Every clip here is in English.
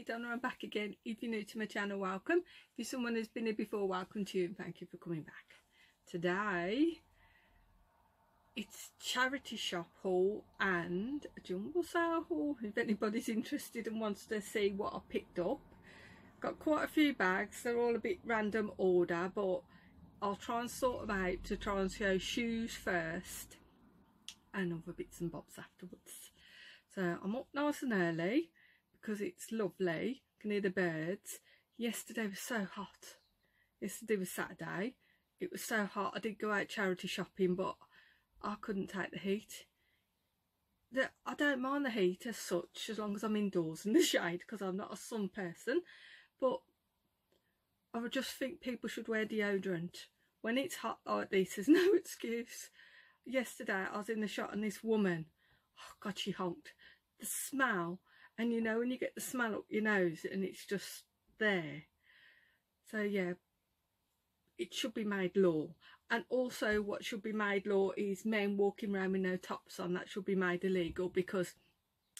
me, Donna. I'm back again. If you're new to my channel, welcome. If you're someone who's been here before, welcome to you and thank you for coming back. Today, it's charity shop haul and a jumble sale haul. If anybody's interested and wants to see what I picked up. Got quite a few bags. They're all a bit random order, but I'll try and sort them out to try and show shoes first and other bits and bobs afterwards. So I'm up nice and early because it's lovely. You can hear the birds. Yesterday was so hot. Yesterday was Saturday. It was so hot. I did go out charity shopping, but I couldn't take the heat. The, I don't mind the heat as such, as long as I'm indoors in the shade, because I'm not a sun person. But I would just think people should wear deodorant. When it's hot like this, there's no excuse. Yesterday, I was in the shop and this woman, oh God, she honked. The smell and you know when you get the smell up your nose and it's just there. So yeah it should be made law. And also what should be made law is men walking around with no tops on. That should be made illegal because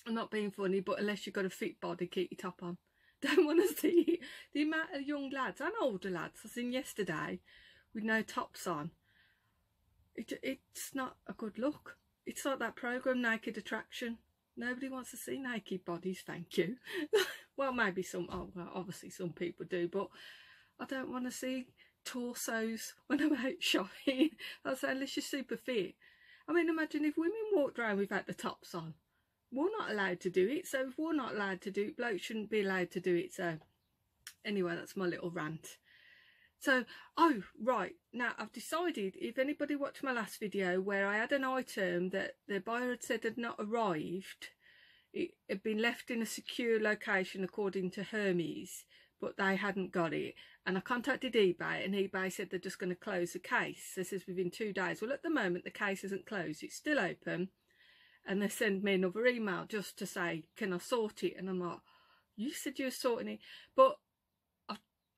I'm not being funny but unless you've got a fit body keep your top on. Don't want to see the amount of young lads and older lads. I seen yesterday with no tops on. It, it's not a good look. It's like that program Naked Attraction Nobody wants to see naked bodies, thank you. well, maybe some, oh, well, obviously some people do, but I don't want to see torsos when I'm out shopping. I say, unless you're super fit. I mean, imagine if women walked around without the tops on. We're not allowed to do it, so if we're not allowed to do it, blokes shouldn't be allowed to do it, so anyway, that's my little rant. So, oh, right, now I've decided, if anybody watched my last video where I had an item that the buyer had said had not arrived, it had been left in a secure location according to Hermes, but they hadn't got it. And I contacted eBay and eBay said they're just going to close the case. This is within two days. Well, at the moment, the case isn't closed. It's still open. And they send me another email just to say, can I sort it? And I'm like, you said you were sorting it. But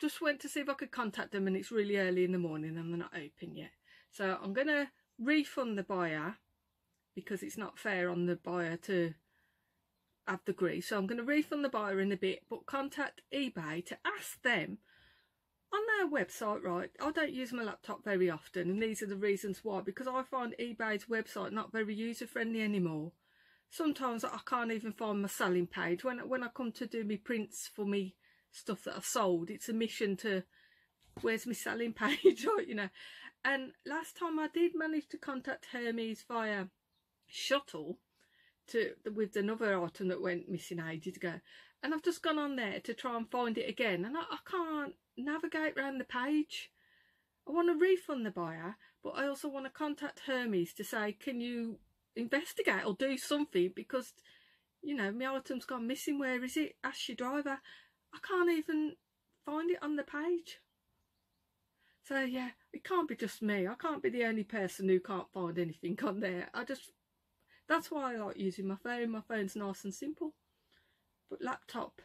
just went to see if I could contact them and it's really early in the morning and they're not open yet. So I'm going to refund the buyer because it's not fair on the buyer to have the grief. So I'm going to refund the buyer in a bit but contact eBay to ask them on their website, right, I don't use my laptop very often and these are the reasons why. Because I find eBay's website not very user-friendly anymore. Sometimes I can't even find my selling page. When, when I come to do my prints for me stuff that I've sold. It's a mission to where's my selling page, or, you know. And last time I did manage to contact Hermes via shuttle to with another item that went missing ages ago. And I've just gone on there to try and find it again. And I, I can't navigate around the page. I want to refund the buyer, but I also want to contact Hermes to say, can you investigate or do something because, you know, my item's gone missing. Where is it? Ask your driver. I can't even find it on the page. So yeah, it can't be just me. I can't be the only person who can't find anything on there. I just, that's why I like using my phone. My phone's nice and simple. But laptop,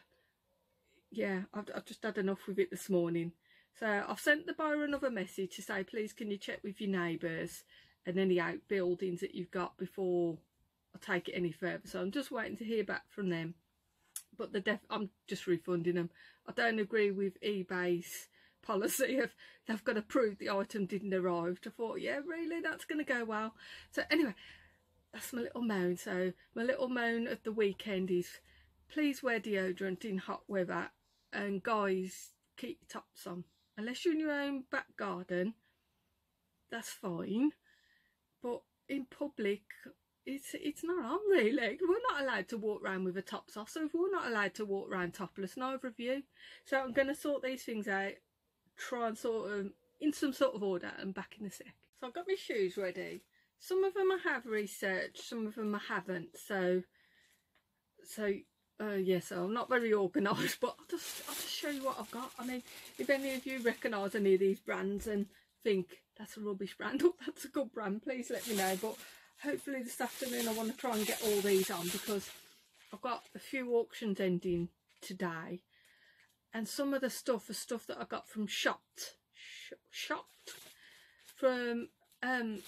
yeah, I've, I've just had enough with it this morning. So I've sent the buyer another message to say, please can you check with your neighbours and any outbuildings that you've got before I take it any further. So I'm just waiting to hear back from them but the def I'm just refunding them. I don't agree with eBay's policy of they've got to prove the item didn't arrive. I thought, yeah, really, that's going to go well. So anyway, that's my little moan. So my little moan of the weekend is please wear deodorant in hot weather and guys, keep your tops on. Unless you're in your own back garden, that's fine. But in public, it's it's not on really. We're not allowed to walk around with a tops off, so if we're not allowed to walk around topless, neither of you. So I'm going to sort these things out, try and sort them in some sort of order, and back in a sec. So I've got my shoes ready. Some of them I have researched, some of them I haven't. So, so uh, yeah, so I'm not very organised, but I'll just I'll just show you what I've got. I mean, if any of you recognise any of these brands and think that's a rubbish brand, or that's a good brand, please let me know. But hopefully this afternoon I want to try and get all these on because I've got a few auctions ending today and some of the stuff is stuff that I got from Shopped, Shopped from um,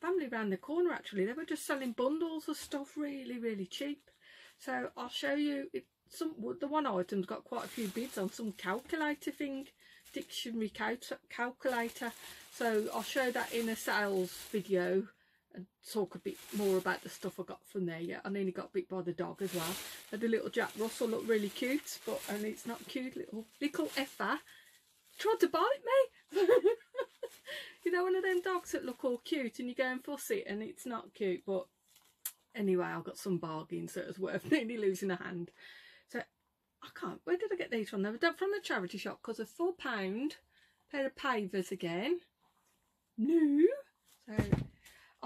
family around the corner actually. They were just selling bundles of stuff really, really cheap. So I'll show you, some the one item's got quite a few bids on some calculator thing, dictionary cal calculator. So I'll show that in a sales video and talk a bit more about the stuff I got from there. Yeah, I nearly got bit by the dog as well. And the little Jack Russell looked really cute, but and it's not cute. Little little effa tried to bite me. you know, one of them dogs that look all cute and you go and fuss it and it's not cute. But anyway, I got some bargains that was worth nearly losing a hand. So I can't. Where did I get these from? They were done from the charity shop because a four pound pair of pavers again. No. So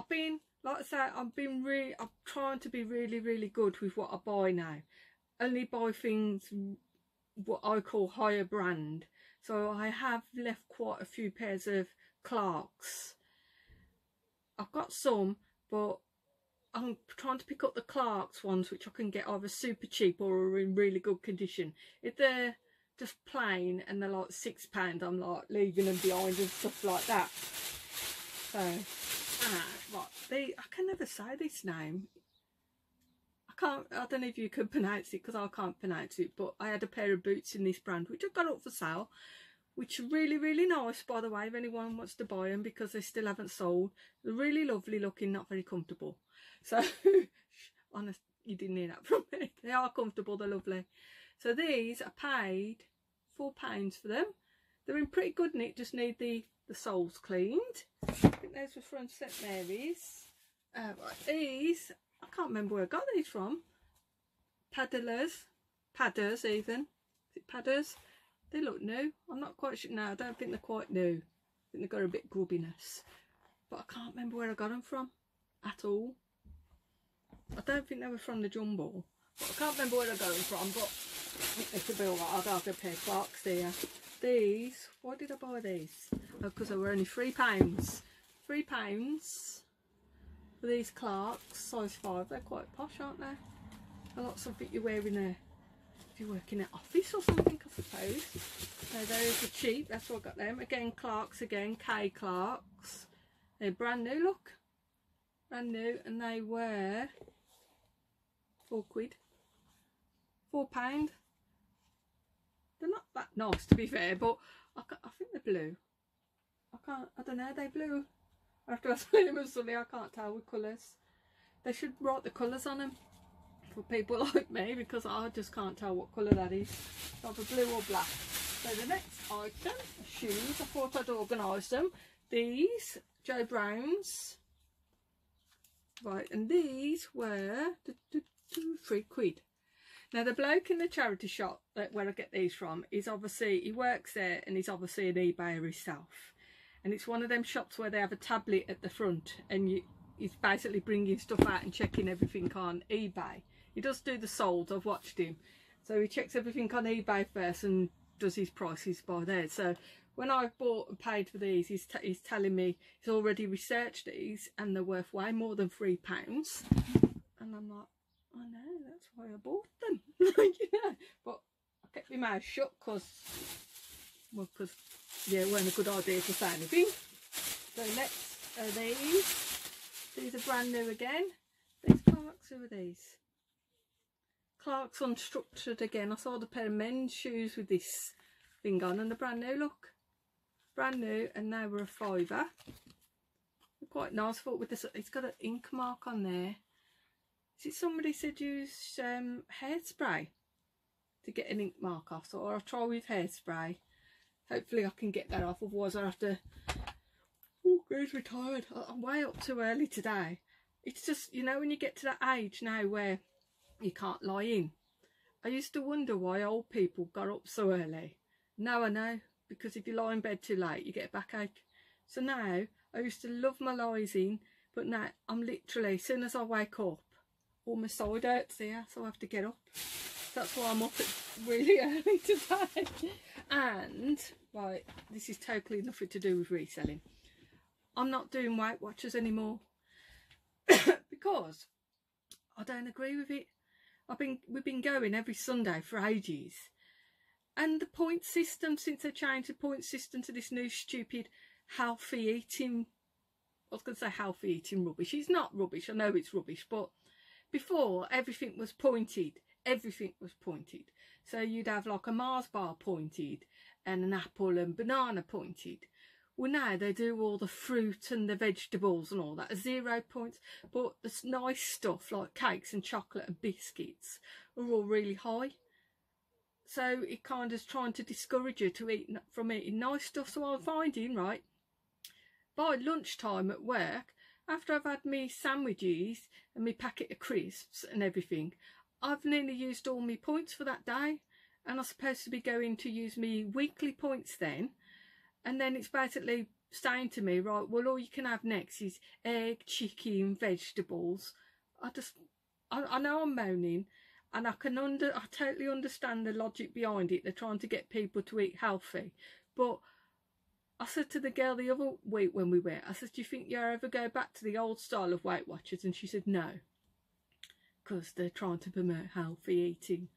I've been like I say, I've been really. I'm trying to be really, really good with what I buy now. Only buy things what I call higher brand. So I have left quite a few pairs of Clarks. I've got some, but I'm trying to pick up the Clarks ones, which I can get either super cheap or in really good condition. If they're just plain and they're like six pound, I'm like leaving them behind and stuff like that. So, ah, right, they, I can never say this name. I can't, I don't know if you can pronounce it because I can't pronounce it, but I had a pair of boots in this brand, which I've got up for sale, which are really, really nice, by the way, if anyone wants to buy them because they still haven't sold. They're really lovely looking, not very comfortable. So, honest, you didn't hear that from me. They are comfortable, they're lovely. So these are paid £4 for them. They're in pretty good nick, just need the, the soles cleaned. I think those were from St Mary's. Uh, right, these, I can't remember where I got these from. Paddlers, padders even. Is it padders? They look new. I'm not quite sure. No, I don't think they're quite new. I think they've got a bit grubbiness. But I can't remember where I got them from at all. I don't think they were from the jumble. But I can't remember where I got them from, but they could be alright. I'll a pair of Clarks here. These, why did I buy these? Oh, because they were only £3. £3 for these Clarks, size 5. They're quite posh, aren't they? A lot something you wear in there if you work in an office or something, I suppose. So those are cheap, that's why I got them. Again, Clarks again, K Clarks. They're brand new, look. Brand new, and they were four quid. Four pound. They're not that nice to be fair, but I, I think they're blue. I can't, I don't know, they blue. After I say them Sunday, I can't tell with colours. They should write the colours on them for people like me because I just can't tell what colour that is. Either blue or black. So the next item, shoes, I thought I'd organise them. These, Joe Brown's. Right, and these were two, three quid. Now the bloke in the charity shop that where I get these from is obviously he works there and he's obviously an eBayer himself. And it's one of them shops where they have a tablet at the front and you he's basically bringing stuff out and checking everything on eBay. He does do the sold, I've watched him. So he checks everything on eBay first and does his prices by there. So when I bought and paid for these, he's, he's telling me he's already researched these and they're worth way more than £3. And I'm like, I know, that's why I bought them. you know, but I kept my mouth shut because, well, because, yeah, it weren't a good idea to say anything. So next are uh, these. These are brand new again. These Clarks, who are these? Clarks Unstructured again. I saw the pair of men's shoes with this thing on and the brand new, look. Brand new and now we're a fiver. Quite nice. Thought with this, it's got an ink mark on there. It somebody said use um, hairspray to get an ink mark off? So I'll try with hairspray. Hopefully I can get that off. Otherwise I have to... Oh, Grace retired. I'm way up too early today. It's just, you know, when you get to that age now where you can't lie in. I used to wonder why old people got up so early. Now I know, because if you lie in bed too late, you get a backache. So now, I used to love my lies in, but now I'm literally, as soon as I wake up, all my side hurts here, so I have to get up. That's why I'm up really early today. and, right, this is totally nothing to do with reselling. I'm not doing Weight Watchers anymore because I don't agree with it. I've been we've been going every Sunday for ages, and the point system since they changed the point system to this new stupid healthy eating. I was going to say healthy eating rubbish. It's not rubbish. I know it's rubbish, but before everything was pointed everything was pointed. So you'd have like a Mars bar pointed and an apple and banana pointed. Well, now they do all the fruit and the vegetables and all that, zero points. But the nice stuff like cakes and chocolate and biscuits are all really high. So it kind of is trying to discourage you to eat from eating nice stuff. So I'm finding, right, by lunchtime at work, after I've had me sandwiches and my packet of crisps and everything, I've nearly used all my points for that day. And I'm supposed to be going to use me weekly points then. And then it's basically saying to me, right, well, all you can have next is egg, chicken, vegetables. I just, I, I know I'm moaning and I can under, I totally understand the logic behind it. They're trying to get people to eat healthy. But I said to the girl the other week when we went, I said, do you think you ever go back to the old style of Weight Watchers? And she said, no, because they're trying to promote healthy eating.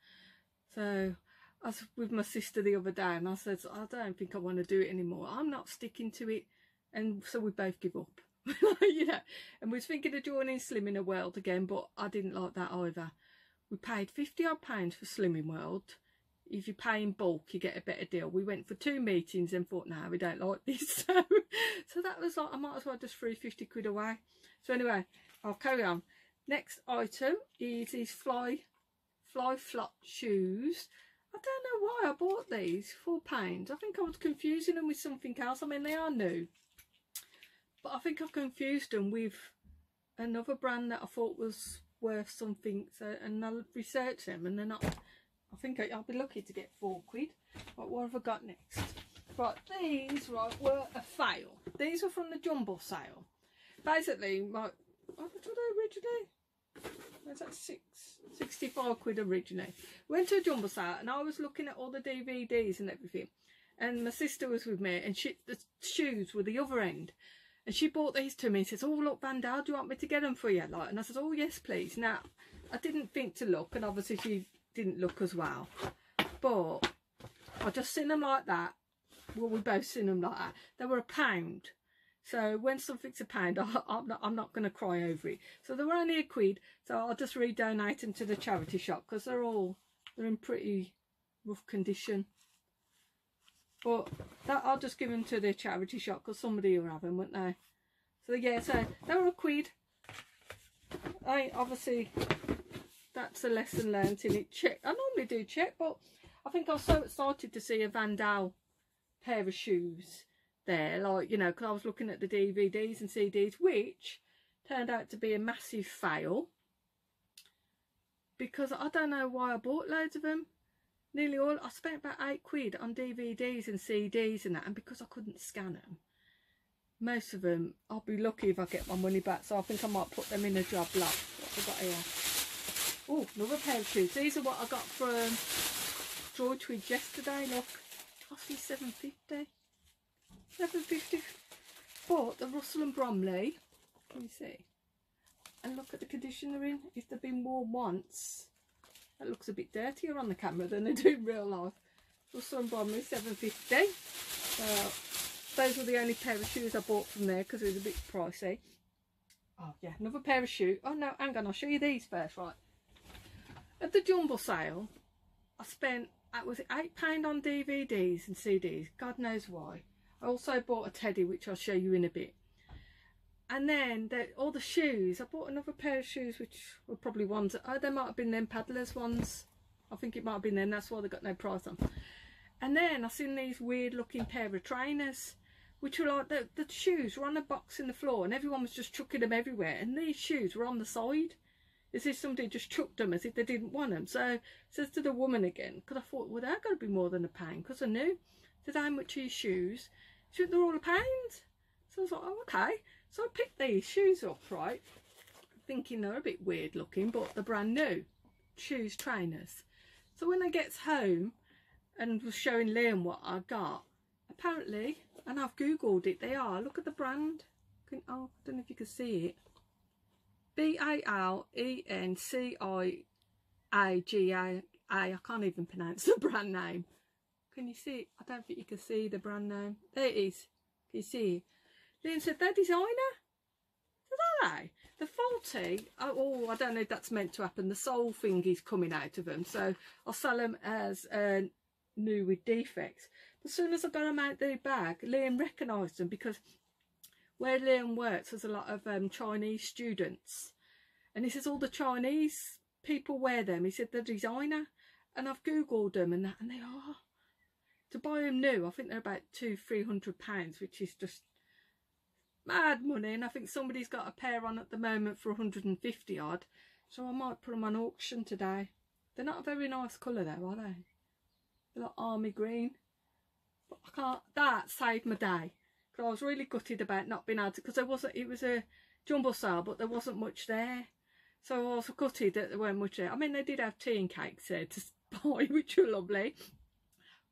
So I was with my sister the other day and I said, I don't think I want to do it anymore. I'm not sticking to it. And so we both give up. you know, and we was thinking of joining Slimming World again, but I didn't like that either. We paid 50 odd pounds for Slimming World if you pay in bulk, you get a better deal. We went for two meetings and thought, no, nah, we don't like this. So, so that was like, I might as well just throw 50 quid away. So anyway, I'll carry on. Next item is these fly, fly flop shoes. I don't know why I bought these, four pounds. I think I was confusing them with something else. I mean, they are new. But I think I've confused them with another brand that I thought was worth something. So, and I researched them and they're not I think I, will be lucky to get four quid. But what have I got next? Right, these right were a fail. These were from the jumbo sale. Basically, my what did I originally? Was that six, 65 quid originally? Went to a jumbo sale and I was looking at all the DVDs and everything. And my sister was with me and she, the shoes were the other end. And she bought these to me and says, oh, look, Vandal, do you want me to get them for you? Like, and I said, oh, yes, please. Now, I didn't think to look and obviously she didn't look as well. But I just seen them like that. Well, we both seen them like that. They were a pound. So when something's a pound, I, am not, I'm not going to cry over it. So they were only a quid. So I'll just redonate them to the charity shop because they're all, they're in pretty rough condition. But that I'll just give them to the charity shop because somebody will have them, won't they? So yeah, so they were a quid. I obviously that's a lesson learnt in it. Check. I normally do check, but I think I was so excited to see a Vandal pair of shoes there. Like, you know, because I was looking at the DVDs and CDs, which turned out to be a massive fail. Because I don't know why I bought loads of them. Nearly all, I spent about eight quid on DVDs and CDs and that, and because I couldn't scan them, most of them, I'll be lucky if I get my money back, so I think I might put them in a job lot. What I got here? Oh, another pair of shoes. These are what I got from Droitwich yesterday. Look, fifty. Seven fifty. But the Russell and Bromley. Can you see? And look at the condition they're in. If they've been worn once, that looks a bit dirtier on the camera than they do in real life. Russell and Bromley, seven fifty. Uh, those were the only pair of shoes I bought from there because it was a bit pricey. Oh yeah, another pair of shoes. Oh no, hang on, I'll show you these first, right. At the jumble sale, I spent, uh, was it £8 on DVDs and CDs? God knows why. I also bought a teddy, which I'll show you in a bit. And then the, all the shoes, I bought another pair of shoes, which were probably ones, oh, they might have been them paddlers ones. I think it might have been them, that's why they got no price on. And then I seen these weird looking pair of trainers, which were like, the, the shoes were on a box in the floor and everyone was just chucking them everywhere. And these shoes were on the side as if somebody just chucked them as if they didn't want them. So says to the woman again, because I thought, well, they're going to be more than a pound, because I knew. Said, how much are your shoes? She said, they're all a pound. So I was like, oh, okay. So I picked these shoes up, right? Thinking they're a bit weird looking, but they're brand new. Shoes trainers. So when I gets home and was showing Liam what I got, apparently, and I've Googled it, they are. Look at the brand. Oh, I don't know if you can see it. B-A-L-E-N-C-I-A-G-A. I can't even pronounce the brand name. Can you see? I don't think you can see the brand name. There it is. Can you see? Liam said, they're designer. Are they? They're naughty. Oh, oh, I don't know if that's meant to happen. The soul thing is coming out of them. So I'll sell them as uh, new with defects. As soon as I got them out the bag, Liam recognised them because where Liam works, there's a lot of um, Chinese students. And he says all the Chinese people wear them. He said the designer. And I've Googled them and that, and they are. To buy them new, I think they're about two, three hundred pounds, which is just mad money and I think somebody's got a pair on at the moment for 150 odd so I might put them on auction today they're not a very nice colour though are they they're like army green but I can't that saved my day because I was really gutted about not being able to because there wasn't it was a jumbo sale but there wasn't much there. So I was gutted that there weren't much there. I mean they did have tea and cakes there to buy which were lovely.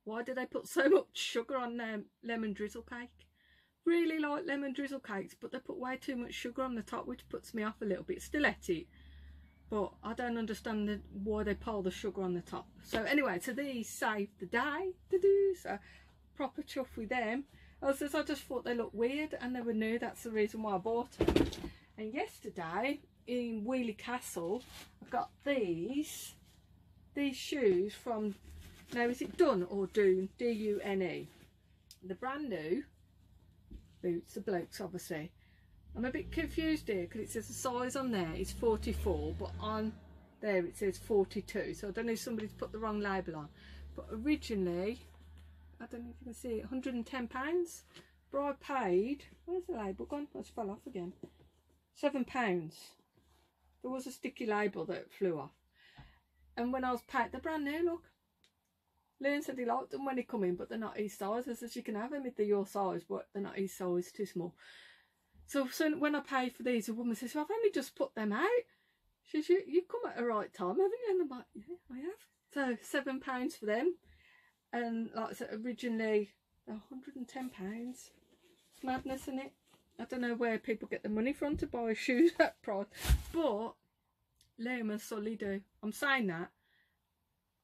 Why did they put so much sugar on their lemon drizzle cake? Really like lemon drizzle cakes but they put way too much sugar on the top which puts me off a little bit still at it. But I don't understand the, why they pile the sugar on the top. So anyway so these saved the day. To do so proper chuff with them as I just thought they looked weird and they were new that's the reason why I bought them and yesterday in Wheelie Castle I got these these shoes from now is it Done or Dune D-U-N-E the brand new boots, the blokes obviously. I'm a bit confused here because it says the size on there is 44 but on there it says 42 so I don't know if somebody's put the wrong label on. But originally I don't know if you can see it 110 pounds but I paid where's the label gone it's fell off again seven pounds there was a sticky label that flew off and when I was packed, they're brand new look Liam said he liked them when he come in, but they're not his size. I said, you can have them if they're your size, but they're not his size, too small. So, so when I paid for these, a woman says, well, I've only just put them out. She says, you, you've come at the right time, haven't you? And I'm like, yeah, I have. So, seven pounds for them. And like I said, originally, £110. It's madness, isn't it? I don't know where people get the money from to buy shoes at price. But Liam and Sully do. I'm saying that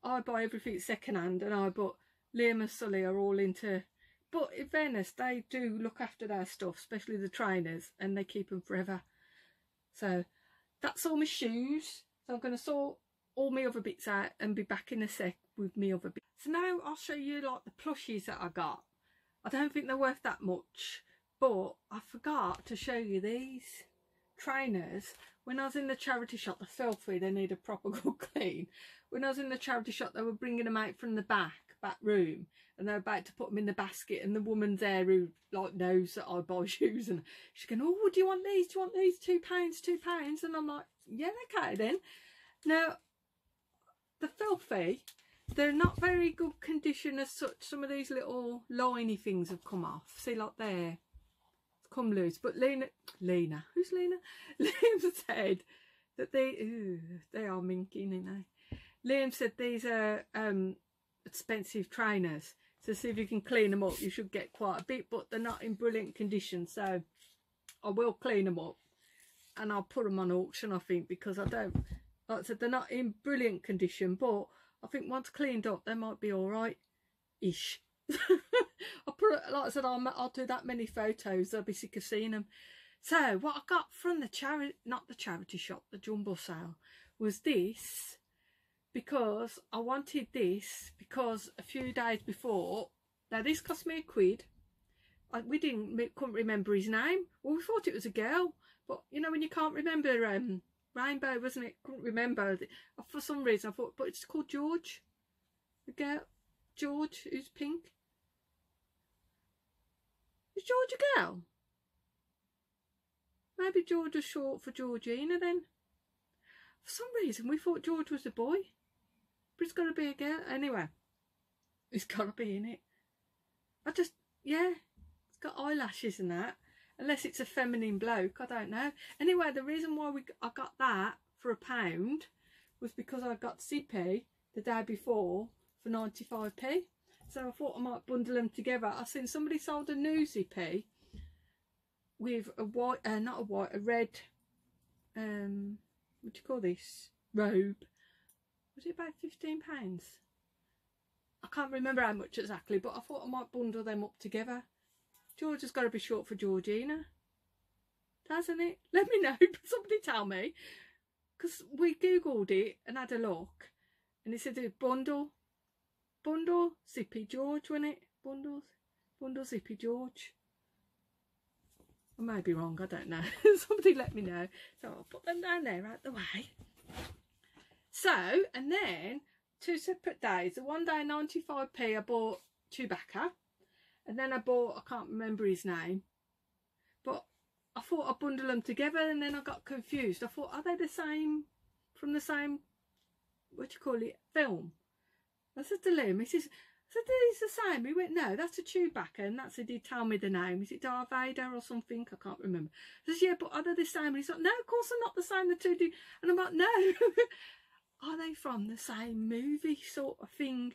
I buy everything second hand and I but Liam and Sully are all into but in fairness they do look after their stuff especially the trainers and they keep them forever so that's all my shoes so I'm going to sort all my other bits out and be back in a sec with me other bits so now I'll show you like the plushies that I got I don't think they're worth that much but I forgot to show you these trainers when I was in the charity shop they're filthy they need a proper good clean when I was in the charity shop, they were bringing them out from the back, back room, and they're about to put them in the basket, and the woman there who like knows that I buy shoes, and she's going, "Oh, do you want these? Do you want these? Two pounds, two pounds?" And I'm like, "Yeah, okay then." Now, the filthy, they're not very good condition as such. Some of these little liney things have come off. See, like there, it's come loose. But Lena, Lena, who's Lena? Liam said that they, ooh, they are minking, aren't they? Liam said these are um, expensive trainers. So see if you can clean them up. You should get quite a bit, but they're not in brilliant condition. So I will clean them up and I'll put them on auction, I think, because I don't, like I said, they're not in brilliant condition, but I think once cleaned up, they might be all right-ish. I'll put, like I said, I'll, I'll do that many photos. I'll be sick of seeing them. So what I got from the charity, not the charity shop, the jumbo sale, was this because I wanted this because a few days before, now this cost me a quid. I, we didn't, couldn't remember his name. Well, we thought it was a girl, but you know when you can't remember um, Rainbow, wasn't it? Couldn't remember. Uh, for some reason I thought, but it's called George. The girl, George, who's pink. Is George a girl? Maybe George was short for Georgina then. For some reason we thought George was a boy. But it's got to be a girl. Anyway, it's got to be in it. I just, yeah, it's got eyelashes and that. Unless it's a feminine bloke, I don't know. Anyway, the reason why we I got that for a pound was because I got Zippy the day before for 95p. So I thought I might bundle them together. I seen somebody sold a new Zippy with a white, uh, not a white, a red, um, what do you call this? Robe was it about £15? I can't remember how much exactly, but I thought I might bundle them up together. George has got to be short for Georgina. doesn't it? Let me know. Somebody tell me. Because we googled it and had a look, and it said a bundle, bundle zippy George, wasn't it? Bundles, bundle zippy George. I may be wrong. I don't know. Somebody let me know. So I'll put them down there out the way. So, and then two separate days. The one day 95p I bought Chewbacca. And then I bought, I can't remember his name. But I thought I'd bundle them together and then I got confused. I thought, are they the same, from the same, what do you call it, film? I said to Liam, he says, I said, these the same. He went, no, that's a Chewbacca and that's a, did tell me the name. Is it Darth Vader or something? I can't remember. I says, yeah, but are they the same? And he's like, no, of course they're not the same. The two do. And I'm like, no. are they from the same movie sort of thing?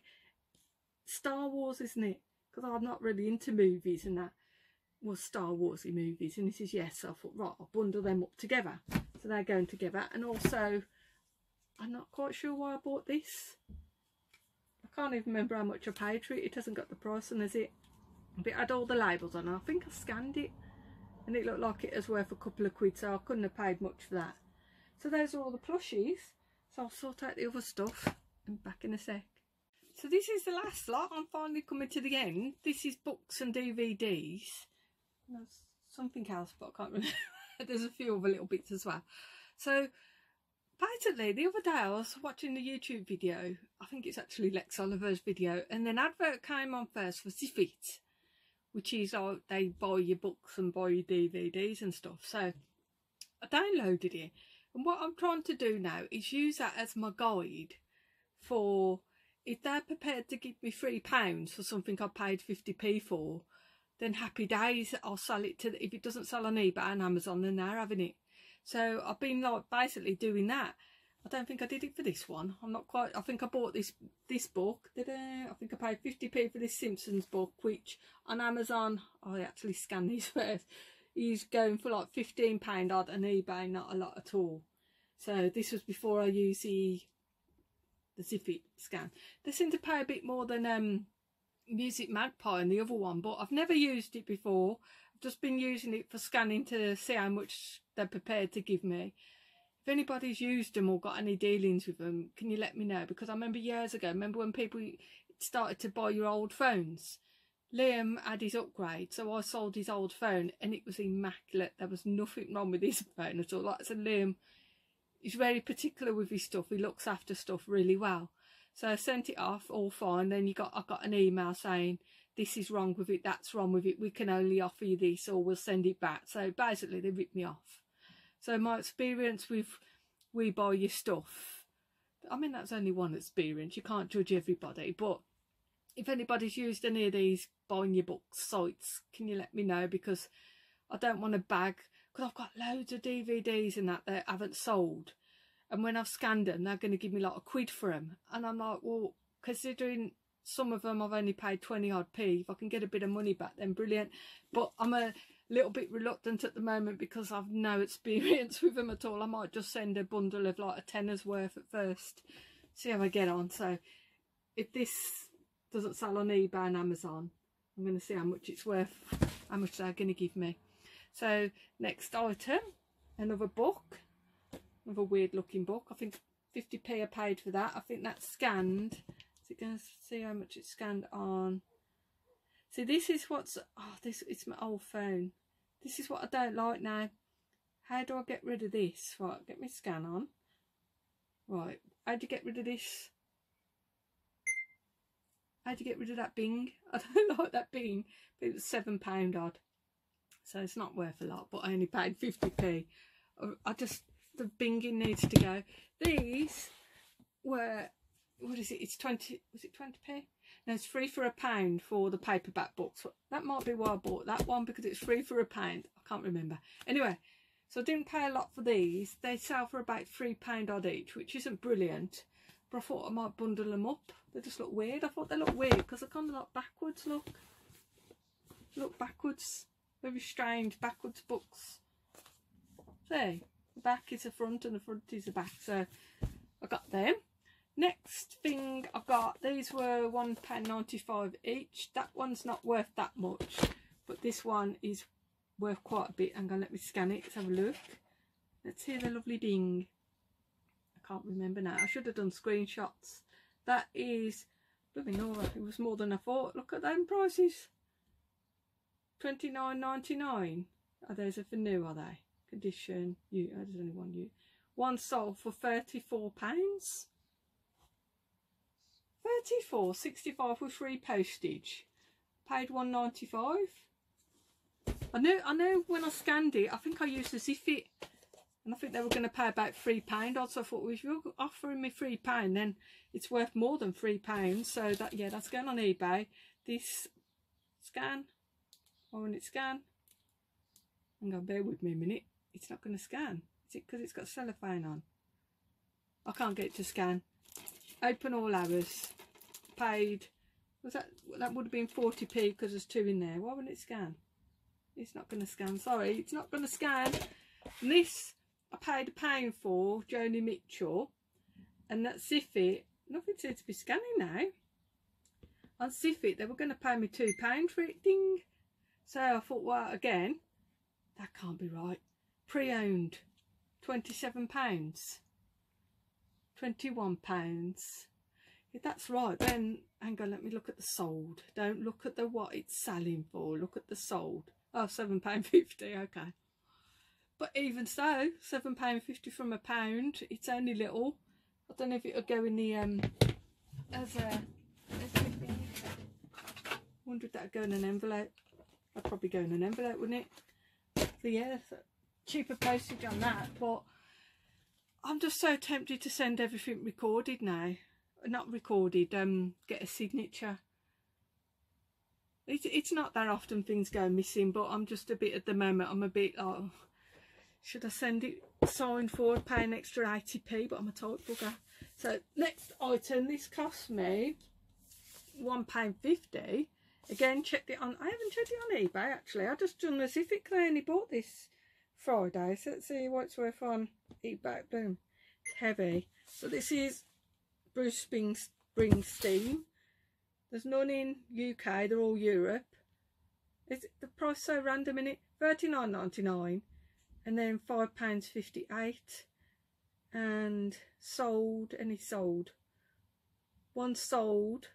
Star Wars, isn't it? Because I'm not really into movies and that was Star Warsy movies. And this is yes. So I thought, right, I'll bundle them up together. So they're going together. And also, I'm not quite sure why I bought this. I can't even remember how much I paid for it. It hasn't got the price on, has it? But it had all the labels on. I think I scanned it. And it looked like it was worth a couple of quid. So I couldn't have paid much for that. So those are all the plushies. So I'll sort out the other stuff and back in a sec. So this is the last lot. I'm finally coming to the end. This is books and DVDs. There's something else, but I can't remember. There's a few other little bits as well. So basically, the other day I was watching the YouTube video. I think it's actually Lex Oliver's video. And then advert came on first for Ziffit, which is like they buy your books and buy your DVDs and stuff. So I downloaded it and what I'm trying to do now is use that as my guide for if they're prepared to give me three pounds for something I paid 50p for, then happy days. I'll sell it to, if it doesn't sell on eBay and Amazon, then they're having it. So I've been like basically doing that. I don't think I did it for this one. I'm not quite, I think I bought this this book. Did I? I think I paid 50p for this Simpsons book, which on Amazon, I actually scanned these first he's going for like £15 odd on eBay, not a lot at all. So this was before I used the, the Ziffit scan. They seem to pay a bit more than um, Music Magpie and the other one, but I've never used it before. I've just been using it for scanning to see how much they're prepared to give me. If anybody's used them or got any dealings with them, can you let me know? Because I remember years ago, remember when people started to buy your old phones Liam had his upgrade, so I sold his old phone and it was immaculate. There was nothing wrong with his phone at all. Like I said, Liam he's very particular with his stuff. He looks after stuff really well. So I sent it off, all fine. Then you got I got an email saying this is wrong with it, that's wrong with it. We can only offer you this, or we'll send it back. So basically, they ripped me off. So my experience with we buy your stuff. I mean, that's only one experience. You can't judge everybody, but if anybody's used any of these buying your books sites, can you let me know? Because I don't want to bag, because I've got loads of DVDs and that that haven't sold. And when I've scanned them, they're going to give me like a quid for them. And I'm like, well, considering some of them I've only paid 20 odd p, if I can get a bit of money back, then brilliant. But I'm a little bit reluctant at the moment because I've no experience with them at all. I might just send a bundle of like a tenner's worth at first, see how I get on. So if this doesn't sell on eBay and Amazon. I'm going to see how much it's worth, how much they're going to give me. So next item, another book, another weird looking book. I think 50p I paid for that. I think that's scanned. Is it going to see how much it's scanned on? See, this is what's, oh, this it's my old phone. This is what I don't like now. How do I get rid of this? Right, get my scan on. Right, how do you get rid of this? How'd you get rid of that Bing? I don't like that Bing, but it was £7 odd. So it's not worth a lot, but I only paid 50p. I just, the binging needs to go. These were, what is it? It's 20, was it 20p? No, it's free for a pound for the paperback books. That might be why I bought that one because it's free for a pound. I can't remember. Anyway, so I didn't pay a lot for these. They sell for about £3 odd each, which isn't brilliant. But I thought I might bundle them up. They just look weird. I thought they look weird because they kind of look backwards, look. Look backwards. Very strange backwards books. See, the back is the front and the front is the back. So I got them. Next thing I got, these were £1.95 each. That one's not worth that much. But this one is worth quite a bit. I'm going to let me scan it. Let's have a look. Let's hear the lovely ding. I can't remember now. I should have done screenshots. That is, blooming Nora, it was more than I thought. Look at them prices. Twenty nine ninety nine. Are those are for new, are they? Condition, you, oh, there's only one you. One sold for £34. 34 65 with free postage. Paid 195 I know I know when I scanned it, I think I used the Ziffit and I think they were going to pay about three pound. Also, I thought well, if you're offering me three pound, then it's worth more than three pounds. So that yeah, that's going on eBay. This scan, or when it scan, hang on, bear with me a minute. It's not going to scan. Is it because it's got cellophane on? I can't get it to scan. Open all hours. Paid. Was that that would have been 40p because there's two in there. Why wouldn't it scan? It's not going to scan. Sorry, it's not going to scan. And this I paid a pound for Joni Mitchell, and that Ziffit. Nothing seems to be scanning now. On Ziffit, they were going to pay me two pound for it. Ding. So I thought, well, again, that can't be right. Pre-owned, twenty-seven pounds. Twenty-one pounds. If that's right, then hang on, let me look at the sold. Don't look at the what it's selling for. Look at the sold. Oh, £7.50, okay. But even so, £7.50 from a pound, it's only little. I don't know if it'll go in the, um, as a, wonder if that'd go in an envelope. I'd probably go in an envelope, wouldn't it? So yeah, cheaper postage on that, but I'm just so tempted to send everything recorded now. Not recorded, um, get a signature it's, it's not that often things go missing, but I'm just a bit at the moment, I'm a bit oh, should I send it signed for, pay an extra 80p, but I'm a tight bugger. So next item, this cost me £1.50. Again, checked it on, I haven't checked it on eBay actually, I just done Ziffit I only bought this Friday. So let's see what it's worth on eBay. Boom, it's heavy. So this is Bruce Spring Springsteen there's none in UK, they're all Europe. Is the price so random in it? Thirty nine ninety nine, and then five pounds fifty eight, and sold. Any sold? One sold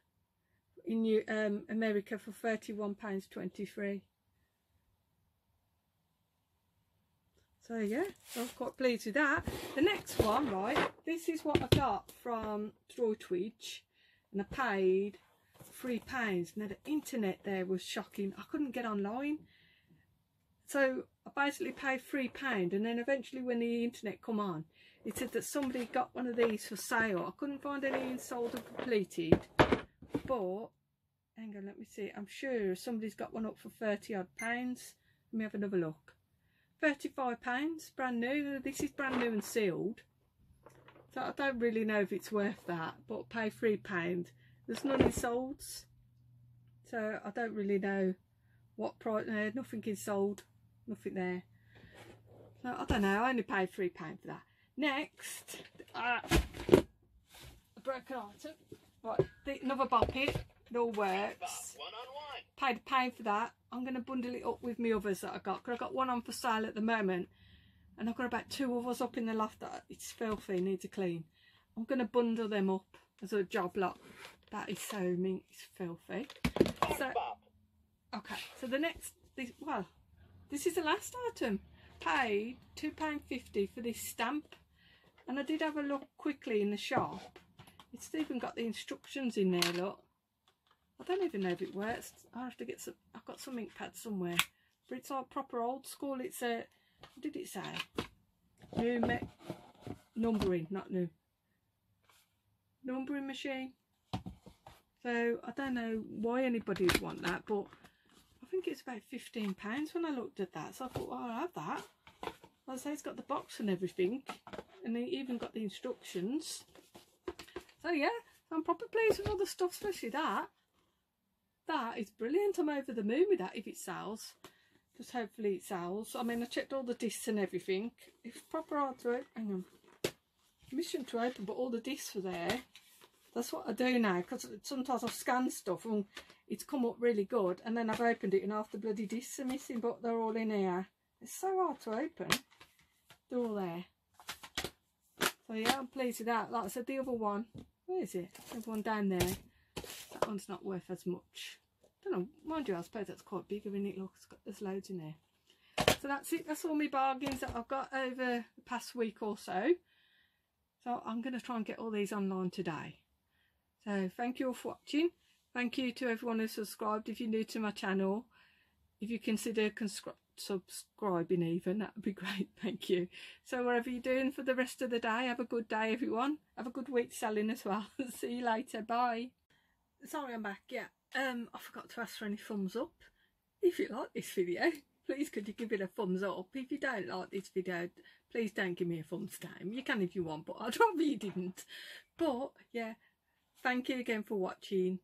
in New, um, America for thirty one pounds twenty three. So yeah, I was quite pleased with that. The next one, right, this is what I got from Droitwich and I paid three pounds. Now the internet there was shocking. I couldn't get online. So I basically paid three pound and then eventually when the internet come on, it said that somebody got one of these for sale. I couldn't find any sold or completed. But hang on, let me see. I'm sure somebody's got one up for 30 odd pounds. Let me have another look. 35 pounds, brand new. This is brand new and sealed. So I don't really know if it's worth that, but pay three pound there's none in solds. So I don't really know what price. No, nothing is sold. Nothing there. So I don't know. I only paid £3 for that. Next, uh, a broken item. Right, the, another bucket. It all works. Paid a pound for that. I'm going to bundle it up with my others that I got. Because I've got one on for sale at the moment. And I've got about two others up in the loft that it's filthy, needs a clean. I'm going to bundle them up as a job lot. That is so mean, it's filthy. So, okay, so the next, this, well, this is the last item. Paid £2.50 for this stamp. And I did have a look quickly in the shop. It's even got the instructions in there, look. I don't even know if it works. I have to get some, I've got some ink pads somewhere. But it's all proper old school. It's a, what did it say? New numbering, not new. Numbering machine. So I don't know why anybody would want that, but I think it's about £15 when I looked at that. So I thought, well, I'll have that. I say it's got the box and everything, and they even got the instructions. So yeah, I'm proper pleased with all the stuff, especially that. That is brilliant. I'm over the moon with that if it sells. Just hopefully it sells. I mean, I checked all the discs and everything. It's proper hard to open. Hang on. Mission to open, but all the discs were there that's what I do now because sometimes I've scanned stuff and it's come up really good and then I've opened it and half the bloody discs are missing but they're all in here. It's so hard to open. They're all there. So yeah, I'm pleased with that. Like I said, the other one, where is it? The one down there. That one's not worth as much. I don't know, mind you, I suppose that's quite big, isn't it? Look, got, there's loads in there. So that's it. That's all my bargains that I've got over the past week or so. So I'm going to try and get all these online today. So thank you all for watching. Thank you to everyone who subscribed. If you're new to my channel, if you consider subscribing even, that would be great. Thank you. So whatever you're doing for the rest of the day, have a good day everyone. Have a good week selling as well. See you later. Bye. Sorry I'm back. Yeah. Um, I forgot to ask for any thumbs up. If you like this video, please could you give it a thumbs up. If you don't like this video, please don't give me a thumbs down. You can if you want, but I'd rather you didn't. But yeah, thank you again for watching.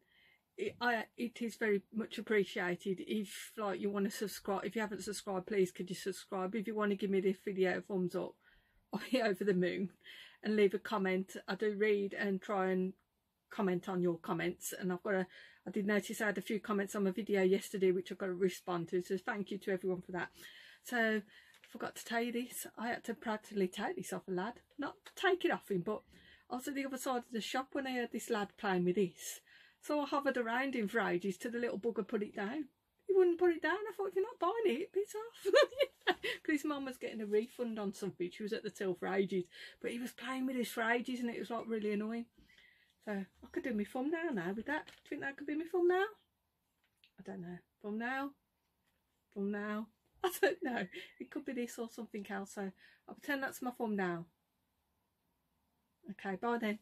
It, I, it is very much appreciated if like you want to subscribe if you haven't subscribed please could you subscribe if you want to give me this video a thumbs up I'll be over the moon and leave a comment I do read and try and comment on your comments and I've got a I did notice I had a few comments on my video yesterday which I've got to respond to so thank you to everyone for that so forgot to tell you this I had to practically take this off a lad not take it off him but at the other side of the shop when I heard this lad playing with this. So I hovered around him for ages till the little bugger put it down. He wouldn't put it down. I thought, if you're not buying it, piss off. Because his mum was getting a refund on something. She was at the till for ages. But he was playing with this for ages and it was like really annoying. So I could do my thumbnail now with that. Do you think that could be my thumbnail? I don't know. Thumbnail? Thumbnail? I don't know. It could be this or something else. So I'll pretend that's my thumbnail. Okay, bye then.